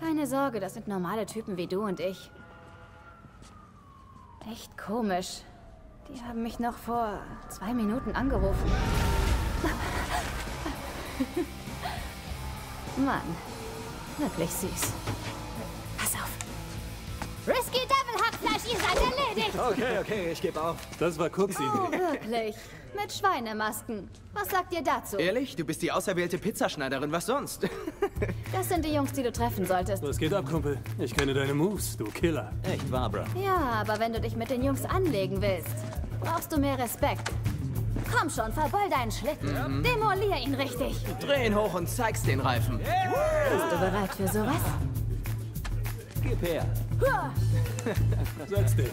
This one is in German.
Keine Sorge, das sind normale Typen wie du und ich. Echt komisch. Die haben mich noch vor zwei Minuten angerufen. Mann, wirklich süß. Pass auf. Risky Okay, okay, ich gebe auf. Das war Cooks Oh, Idee. wirklich? Mit Schweinemasken. Was sagt ihr dazu? Ehrlich? Du bist die auserwählte Pizzaschneiderin, was sonst? Das sind die Jungs, die du treffen solltest. Was geht ab, Kumpel? Ich kenne deine Moves, du Killer. Echt wahr, Bro. Ja, aber wenn du dich mit den Jungs anlegen willst, brauchst du mehr Respekt. Komm schon, verbeul deinen Schlitten. Demolier ihn richtig. Dreh ihn hoch und zeig's den Reifen. Bist du bereit für sowas? Gib her. Setz dich.